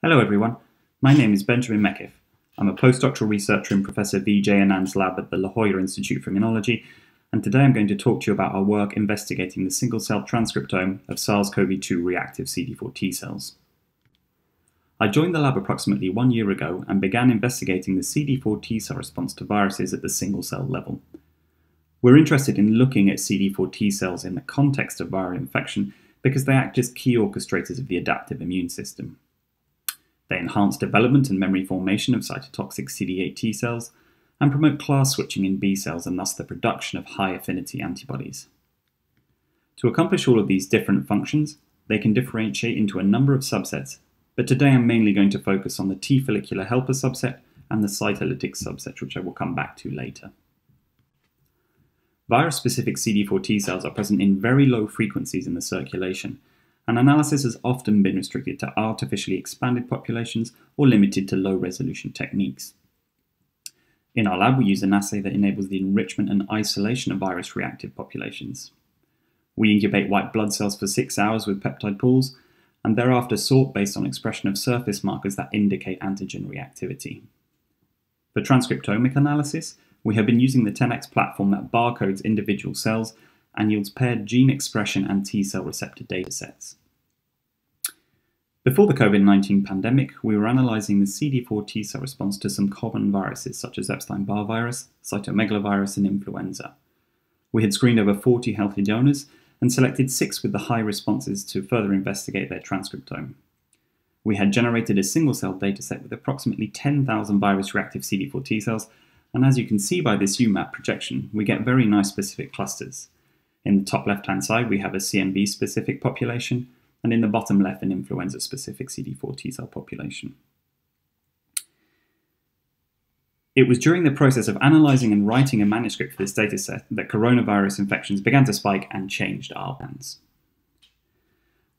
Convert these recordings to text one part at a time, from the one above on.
Hello everyone, my name is Benjamin Meckiff. I'm a postdoctoral researcher in Professor Vijayanand's lab at the La Jolla Institute for Immunology, and today I'm going to talk to you about our work investigating the single-cell transcriptome of SARS-CoV-2 reactive CD4 T cells. I joined the lab approximately one year ago and began investigating the CD4 T cell response to viruses at the single-cell level. We're interested in looking at CD4 T cells in the context of viral infection because they act as key orchestrators of the adaptive immune system. They enhance development and memory formation of cytotoxic CD8 T cells and promote class switching in B cells and thus the production of high affinity antibodies. To accomplish all of these different functions, they can differentiate into a number of subsets, but today I'm mainly going to focus on the T follicular helper subset and the cytolytic subset, which I will come back to later. Virus specific CD4 T cells are present in very low frequencies in the circulation, and analysis has often been restricted to artificially expanded populations or limited to low resolution techniques. In our lab, we use an assay that enables the enrichment and isolation of virus reactive populations. We incubate white blood cells for six hours with peptide pools and thereafter sort based on expression of surface markers that indicate antigen reactivity. For transcriptomic analysis, we have been using the 10x platform that barcodes individual cells and yields paired gene expression and T cell receptor datasets. Before the COVID 19 pandemic, we were analysing the CD4 T cell response to some common viruses such as Epstein Barr virus, cytomegalovirus, and influenza. We had screened over 40 healthy donors and selected six with the high responses to further investigate their transcriptome. We had generated a single cell dataset with approximately 10,000 virus reactive CD4 T cells, and as you can see by this UMAP projection, we get very nice specific clusters. In the top left hand side, we have a CMV specific population, and in the bottom left, an influenza specific CD4 T cell population. It was during the process of analysing and writing a manuscript for this dataset that coronavirus infections began to spike and changed our plans.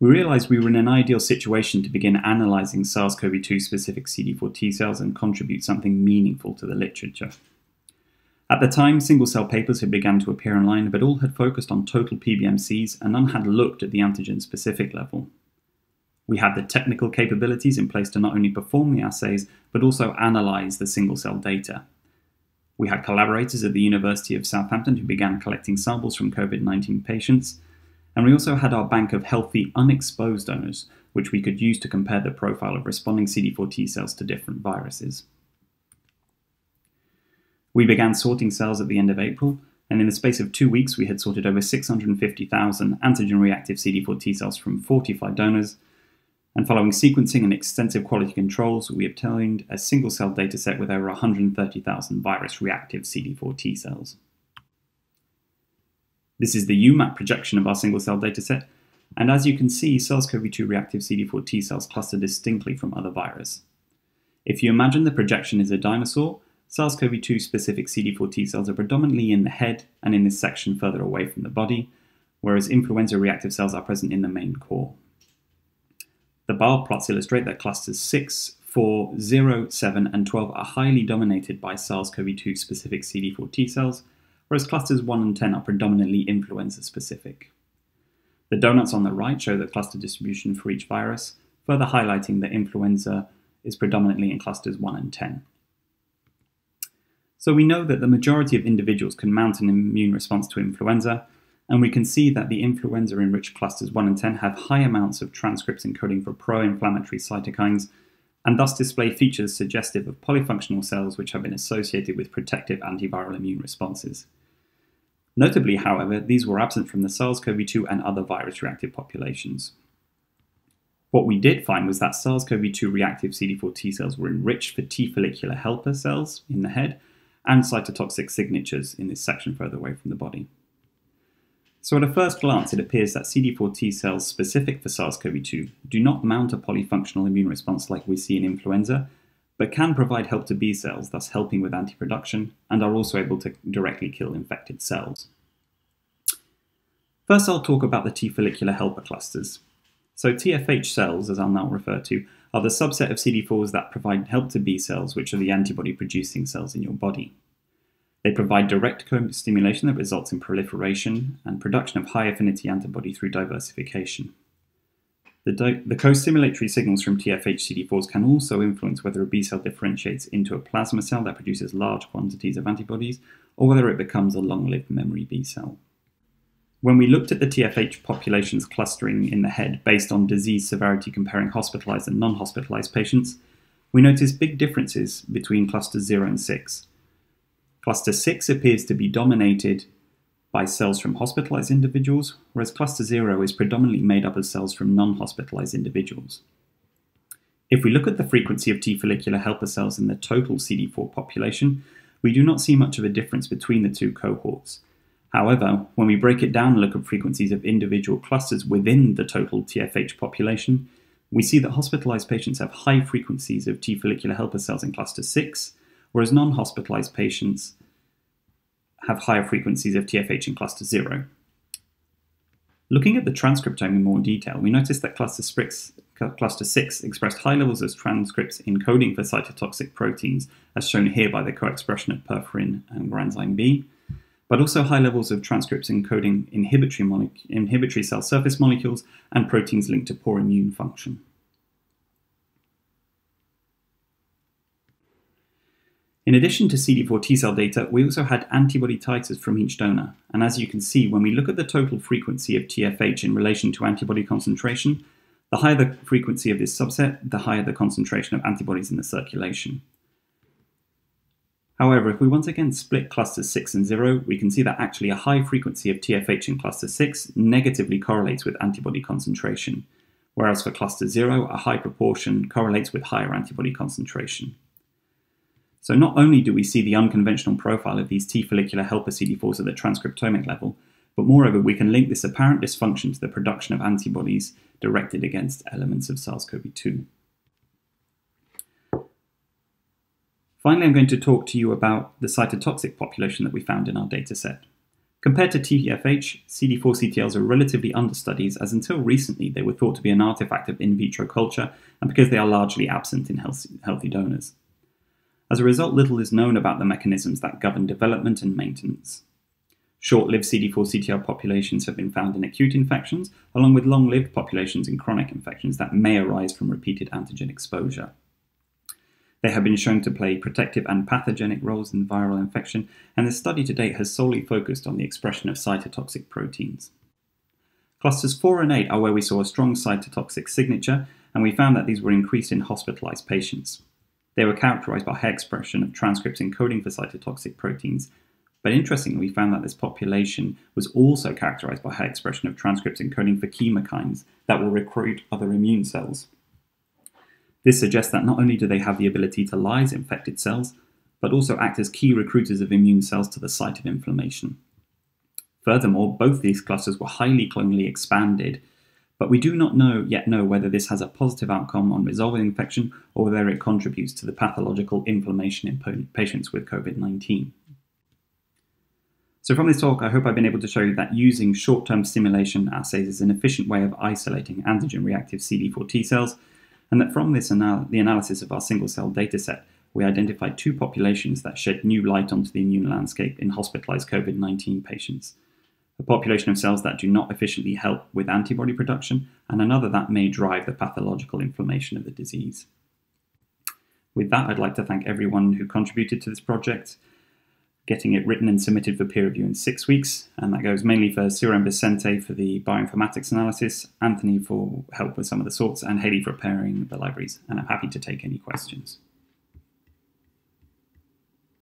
We realised we were in an ideal situation to begin analysing SARS CoV 2 specific CD4 T cells and contribute something meaningful to the literature. At the time, single cell papers had begun to appear online, but all had focused on total PBMCs and none had looked at the antigen specific level. We had the technical capabilities in place to not only perform the assays, but also analyse the single cell data. We had collaborators at the University of Southampton who began collecting samples from COVID 19 patients, and we also had our bank of healthy, unexposed donors, which we could use to compare the profile of responding CD4 T cells to different viruses. We began sorting cells at the end of April, and in the space of two weeks, we had sorted over 650,000 antigen reactive CD4 T cells from 45 donors. And following sequencing and extensive quality controls, we obtained a single cell dataset with over 130,000 virus reactive CD4 T cells. This is the UMAP projection of our single cell dataset, and as you can see, SARS CoV 2 reactive CD4 T cells cluster distinctly from other virus. If you imagine the projection is a dinosaur, SARS-CoV-2 specific CD4 T cells are predominantly in the head and in this section further away from the body, whereas influenza reactive cells are present in the main core. The bar plots illustrate that clusters 6, 4, 0, 7, and 12 are highly dominated by SARS-CoV-2 specific CD4 T cells, whereas clusters 1 and 10 are predominantly influenza specific. The donuts on the right show the cluster distribution for each virus, further highlighting that influenza is predominantly in clusters 1 and 10. So we know that the majority of individuals can mount an immune response to influenza, and we can see that the influenza-enriched clusters 1 and 10 have high amounts of transcripts encoding for pro-inflammatory cytokines, and thus display features suggestive of polyfunctional cells which have been associated with protective antiviral immune responses. Notably, however, these were absent from the SARS-CoV-2 and other virus-reactive populations. What we did find was that SARS-CoV-2 reactive CD4 T cells were enriched for T follicular helper cells in the head, and cytotoxic signatures in this section further away from the body. So at a first glance, it appears that CD4 T cells specific for SARS-CoV-2 do not mount a polyfunctional immune response like we see in influenza, but can provide help to B cells, thus helping with anti-production, and are also able to directly kill infected cells. First, I'll talk about the T follicular helper clusters. So TFH cells, as I'll now refer to, are the subset of CD4s that provide help to B cells, which are the antibody producing cells in your body. They provide direct co-stimulation that results in proliferation and production of high affinity antibody through diversification. The The, co-stimulatory signals from TFH-CD4s can also influence whether a B cell differentiates into a plasma cell that produces large quantities of antibodies, or whether it becomes a long-lived memory B cell. When we looked at the TFH populations clustering in the head based on disease severity comparing hospitalized and non-hospitalized patients, we noticed big differences between clusters 0 and 6. Cluster 6 appears to be dominated by cells from hospitalized individuals, whereas cluster 0 is predominantly made up of cells from non-hospitalized individuals. If we look at the frequency of T follicular helper cells in the total CD4 population, we do not see much of a difference between the two cohorts. However, when we break it down and look at frequencies of individual clusters within the total TFH population, we see that hospitalized patients have high frequencies of T follicular helper cells in cluster 6, whereas non hospitalized patients have higher frequencies of TFH in cluster 0. Looking at the transcriptome in more detail, we notice that cluster 6, cluster 6 expressed high levels of transcripts encoding for cytotoxic proteins, as shown here by the co-expression of perforin and granzyme B, but also high levels of transcripts encoding inhibitory, inhibitory cell surface molecules and proteins linked to poor immune function. In addition to CD4 T cell data, we also had antibody titers from each donor. And as you can see, when we look at the total frequency of TFH in relation to antibody concentration, the higher the frequency of this subset, the higher the concentration of antibodies in the circulation. However, if we once again split clusters 6 and 0, we can see that actually a high frequency of TFH in cluster 6 negatively correlates with antibody concentration, whereas for cluster 0, a high proportion correlates with higher antibody concentration. So not only do we see the unconventional profile of these T follicular helper CD4s at the transcriptomic level, but moreover, we can link this apparent dysfunction to the production of antibodies directed against elements of SARS-CoV-2. Finally, I'm going to talk to you about the cytotoxic population that we found in our dataset. Compared to TFH, CD4 CTLs are relatively understudied as until recently they were thought to be an artifact of in vitro culture and because they are largely absent in healthy donors. As a result, little is known about the mechanisms that govern development and maintenance. Short-lived CD4-CTL populations have been found in acute infections, along with long-lived populations in chronic infections that may arise from repeated antigen exposure. They have been shown to play protective and pathogenic roles in viral infection, and the study to date has solely focused on the expression of cytotoxic proteins. Clusters 4 and 8 are where we saw a strong cytotoxic signature, and we found that these were increased in hospitalized patients. They were characterized by high expression of transcripts encoding for cytotoxic proteins, but interestingly, we found that this population was also characterized by high expression of transcripts encoding for chemokines that will recruit other immune cells. This suggests that not only do they have the ability to lyse infected cells, but also act as key recruiters of immune cells to the site of inflammation. Furthermore, both these clusters were highly clonally expanded but we do not know yet know whether this has a positive outcome on resolving infection or whether it contributes to the pathological inflammation in patients with COVID-19. So from this talk, I hope I've been able to show you that using short-term stimulation assays is an efficient way of isolating antigen-reactive CD4 T cells, and that from this anal the analysis of our single-cell dataset, we identified two populations that shed new light onto the immune landscape in hospitalized COVID-19 patients a population of cells that do not efficiently help with antibody production, and another that may drive the pathological inflammation of the disease. With that, I'd like to thank everyone who contributed to this project, getting it written and submitted for peer review in six weeks, and that goes mainly for Ciro Vicente for the bioinformatics analysis, Anthony for help with some of the sorts, and Haley for preparing the libraries, and I'm happy to take any questions.